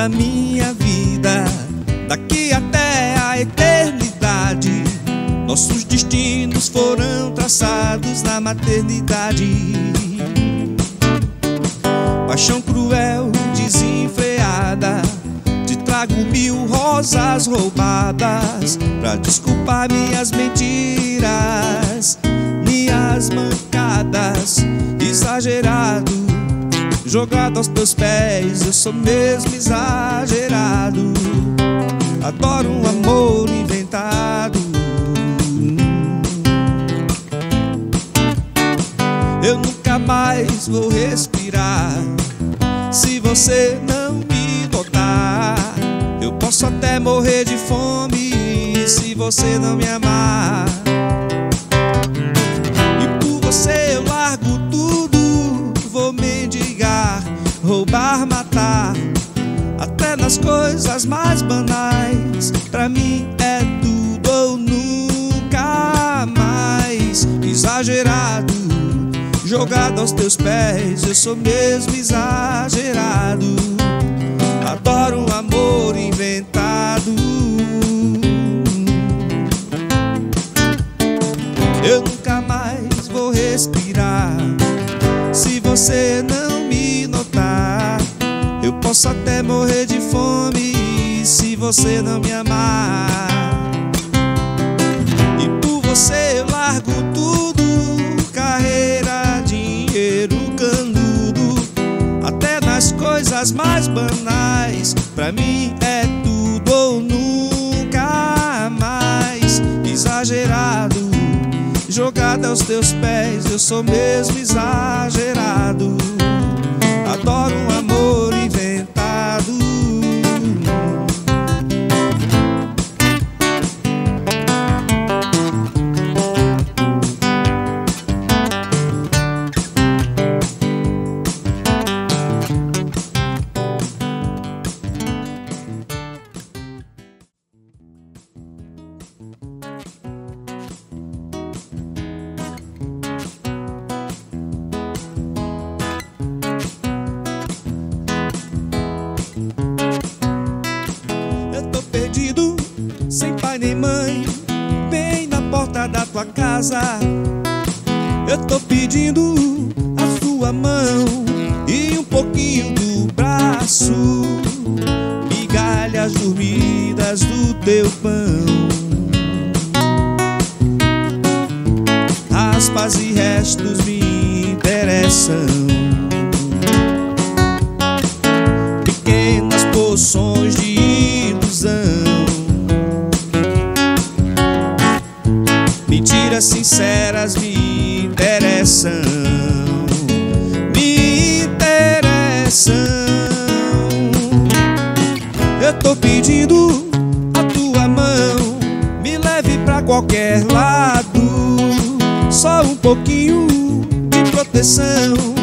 da minha vida, daqui até a eternidade. Nossos destinos foram traçados na maternidade. Paixão cruel, desenfreada. Te trago mil rosas roubadas pra desculpar minhas mentiras, minhas mancadas, exagerado jogado aos teus pés. Eu sou mesmo exagerado. Adoro um amor inventado. Eu nunca mais vou respirar se você não me notar. Eu posso até morrer de fome se você não me amar. E por você eu Nas coisas mais banais, pra mim é tudo ou nunca mais. Exagerado jogado aos teus pés. Eu sou mesmo exagerado. Adoro um amor inventado. Eu nunca mais vou respirar se você posso até morrer de fome se você não me amar. E por você eu largo tudo, carreira, dinheiro, canudo, até nas coisas mais banais. Pra mim é tudo ou nunca mais. Exagerado, jogado aos teus pés, eu sou mesmo exagerado. Adoro um amor mãe, bem na porta da tua casa. Eu tô pedindo a sua mão e um pouquinho do braço, migalhas dormidas do teu pão. Aspas e restos me interessam. pequenas poções Mentiras sinceras me interessam, me interessam. Eu tô pedindo a tua mão, me leve pra qualquer lado. Só um pouquinho de proteção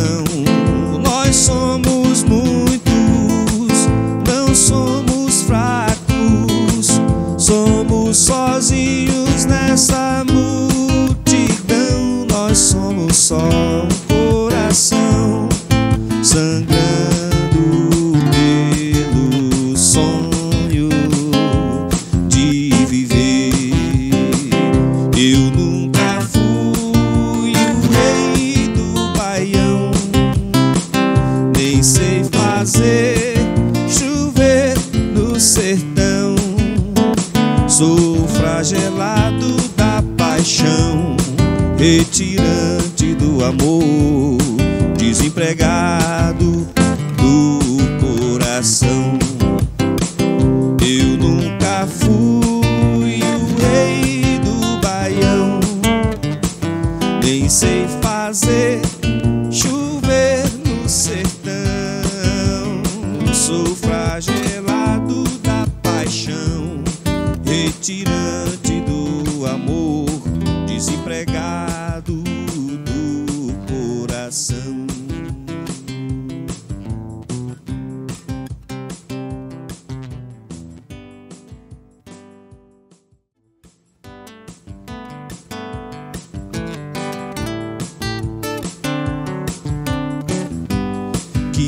não.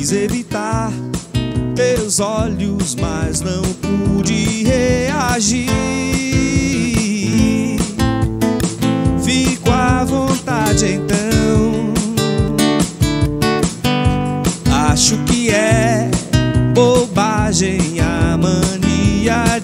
quis evitar teus olhos, mas não pude reagir. Fico à vontade então. Acho que é bobagem a mania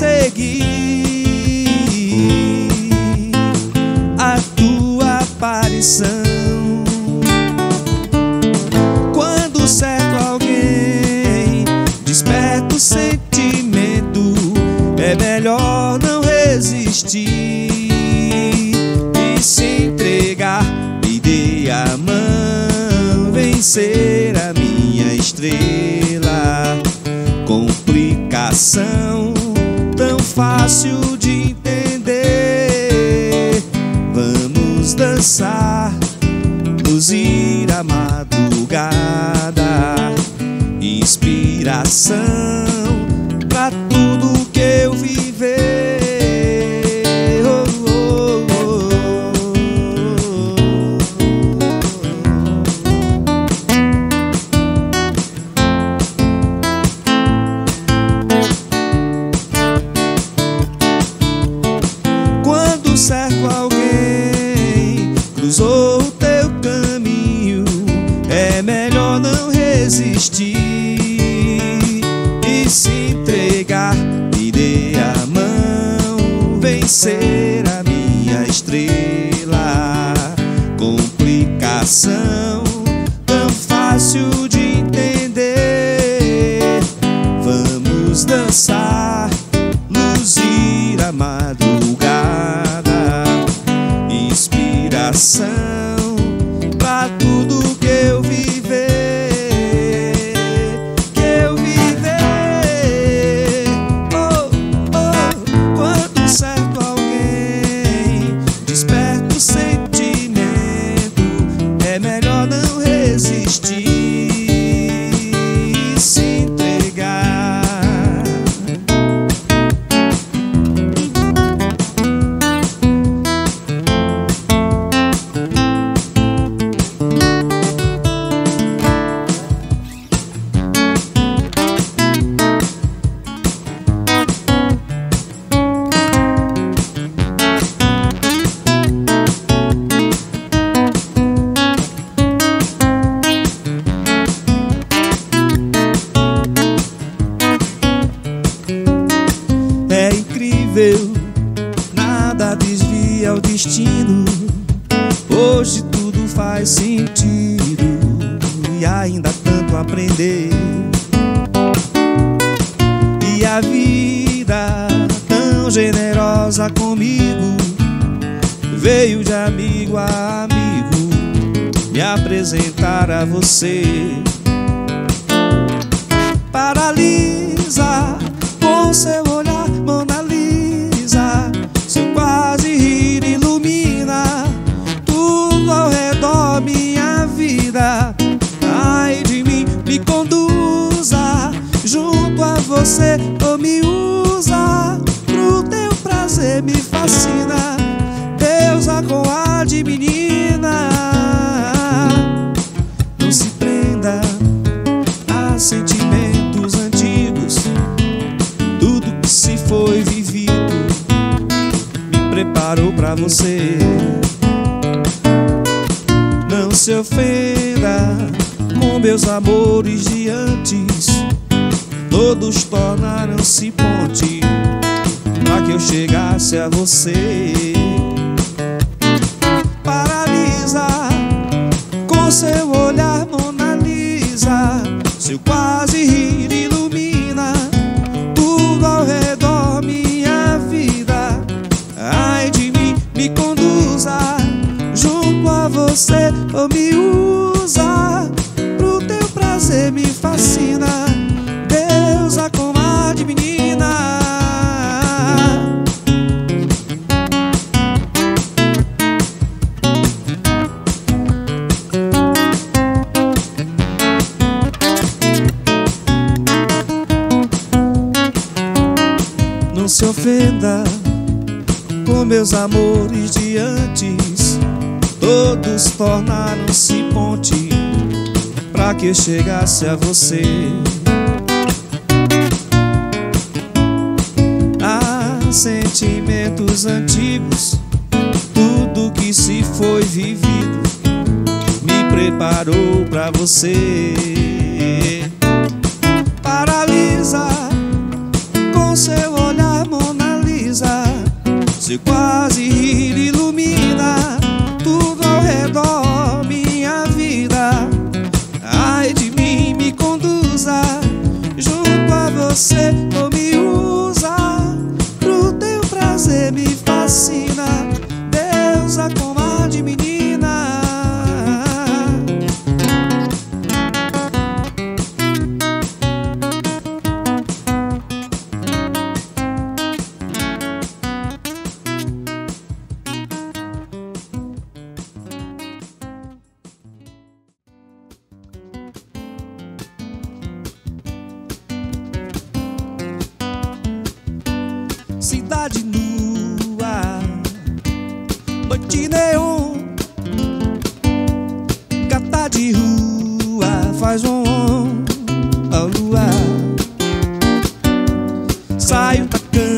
seguir a tua aparição. Quando certo alguém desperta o sentimento, é melhor não resistir e se entregar. Me dê a mão, vencer a minha estrela. Complicação fácil de entender. Vamos dançar, luzir a madrugada, inspiração. Ou me usa pro teu prazer, me fascina. Deusa com ar de menina. Não se prenda a sentimentos antigos. Tudo que se foi vivido me preparou pra você. Não se ofenda com meus amores de antes. Todos tornaram-se ponte pra que eu chegasse a você. Paralisa com seu olhar, Mona Lisa. Seu quase rir ilumina tudo ao redor, minha vida. Ai de mim, me conduza junto a você, ou me usa pro teu prazer, me fascina. Tornaram-se ponte pra que eu chegasse a você. Há sentimentos antigos, tudo que se foi vivido me preparou pra você. Paralisa com seu olhar, Mona Lisa. Seu quase rir ilumina você, ou me usa pro teu prazer, me fascina. Saio da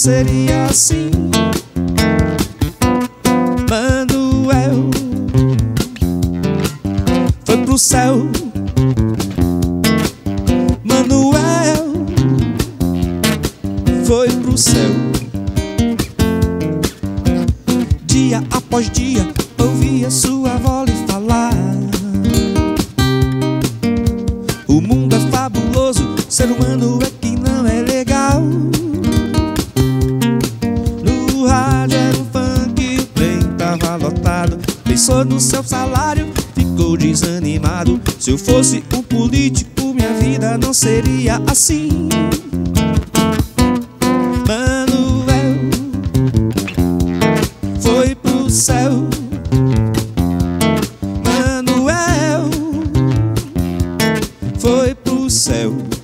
foi pro céu.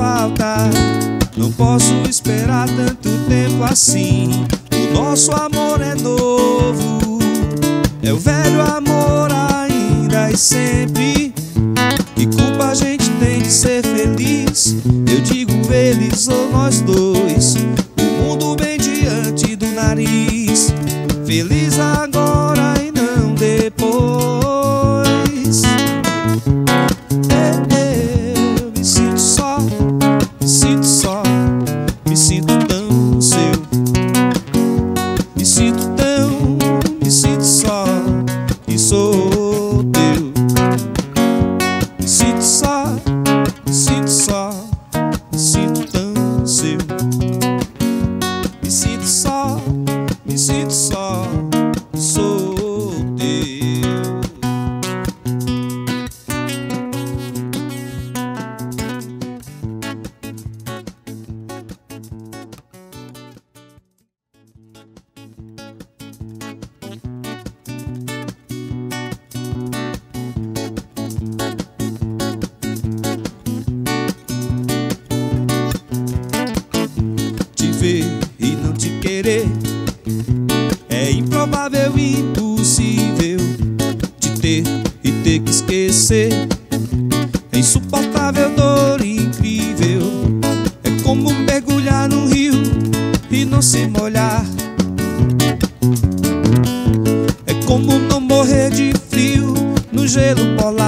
falta. Não posso esperar tanto tempo assim. O nosso amor é novo, é o velho amor ainda e sempre. Que culpa a gente tem de ser feliz? Eu digo eles ou nós dois. O mundo bem diante do nariz. Feliz a ter que esquecer. É insuportável dor incrível. É como mergulhar no rio e não se molhar. É como não morrer de frio no gelo polar.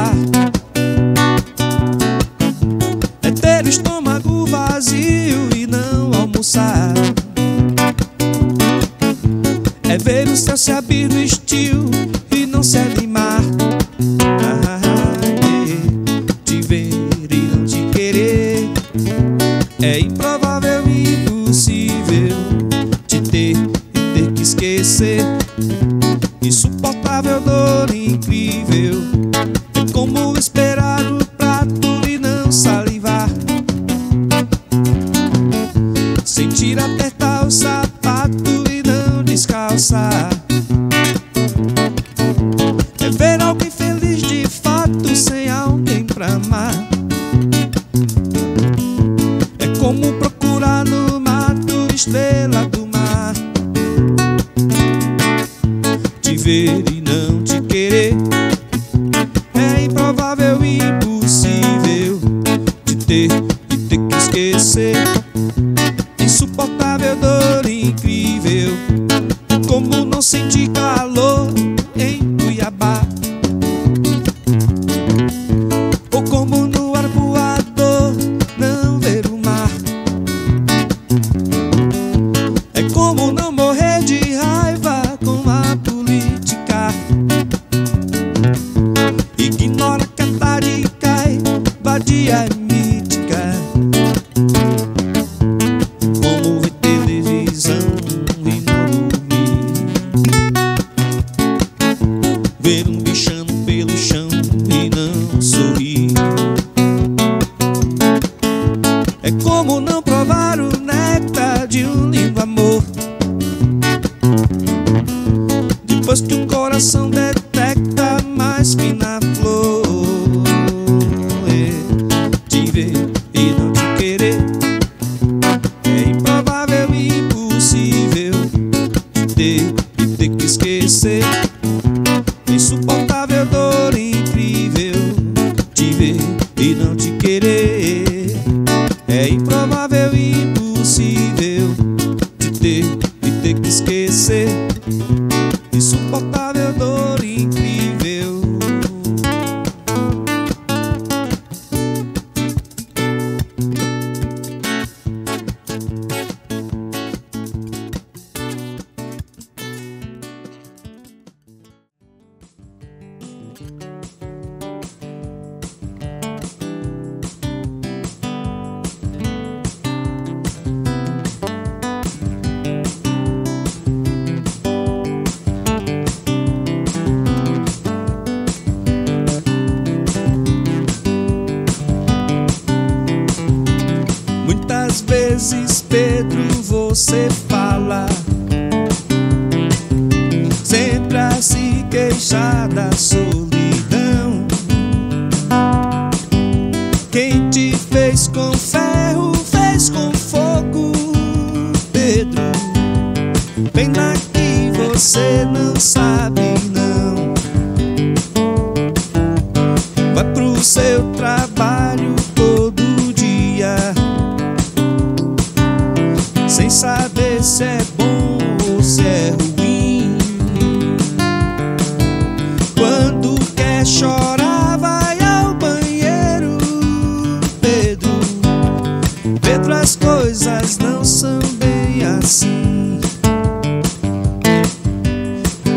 as coisas não são bem assim.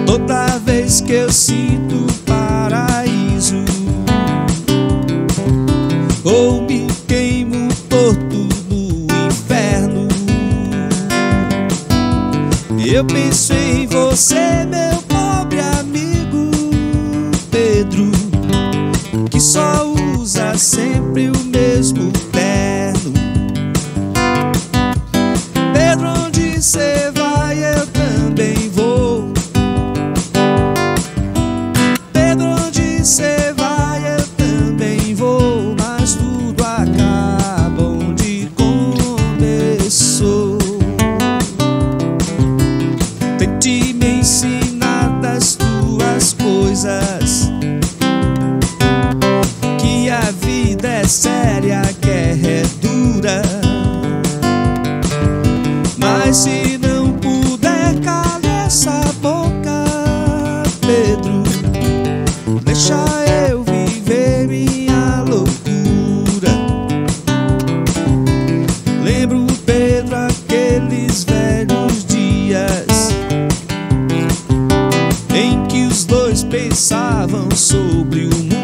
Toda vez que eu sinto paraíso, ou me queimo torto no inferno, eu penso em você, meu pobre amigo Pedro, que só usa sempre o mesmo. Pensavam sobre o mundo.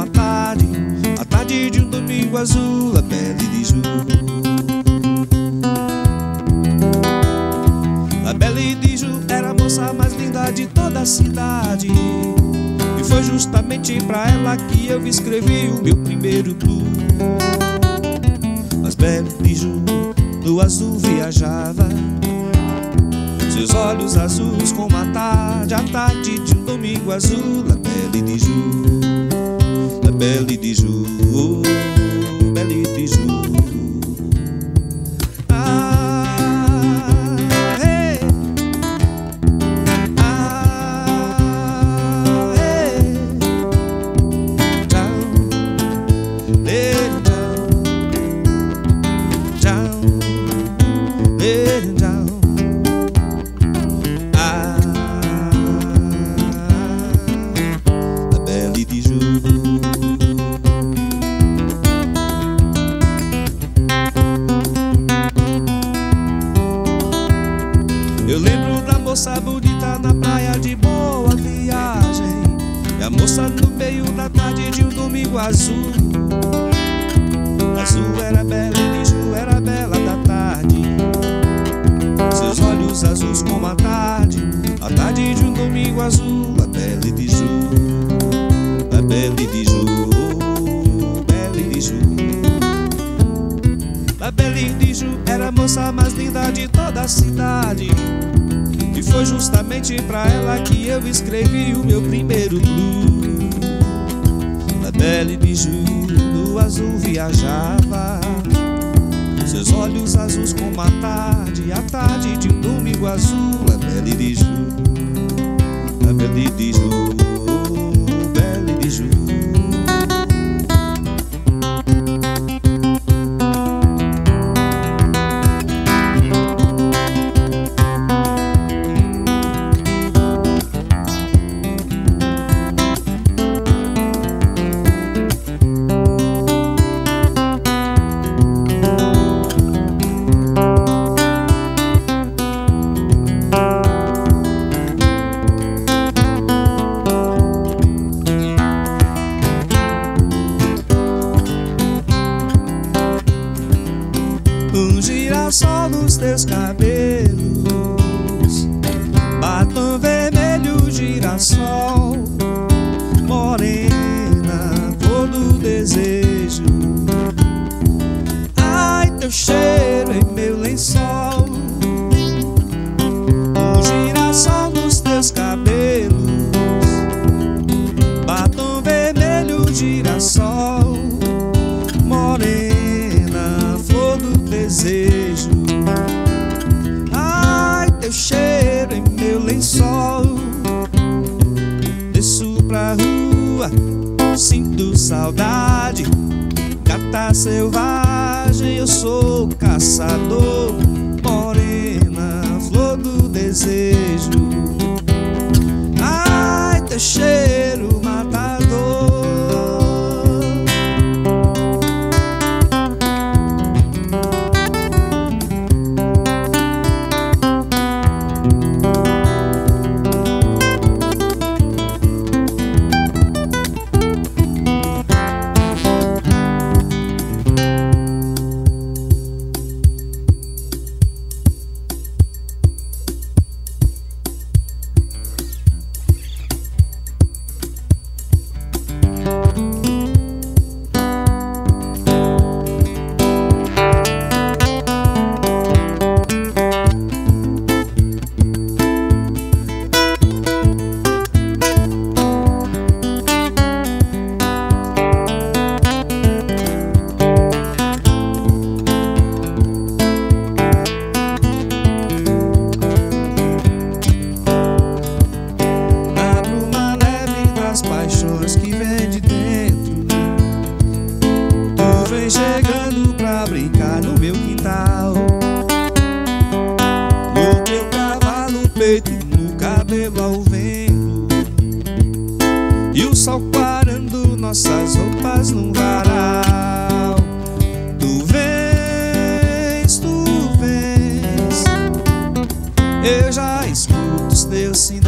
uma tarde, a tarde de um domingo azul, a pele de Ju. A pele de Ju era a moça mais linda de toda a cidade. E foi justamente pra ela que eu escrevi o meu primeiro blues. Mas Belle de Ju do azul viajava. Seus olhos azuis como a tarde, a tarde de um domingo azul, a pele de Ju. belle et des jours. Já escuto os teus sinais.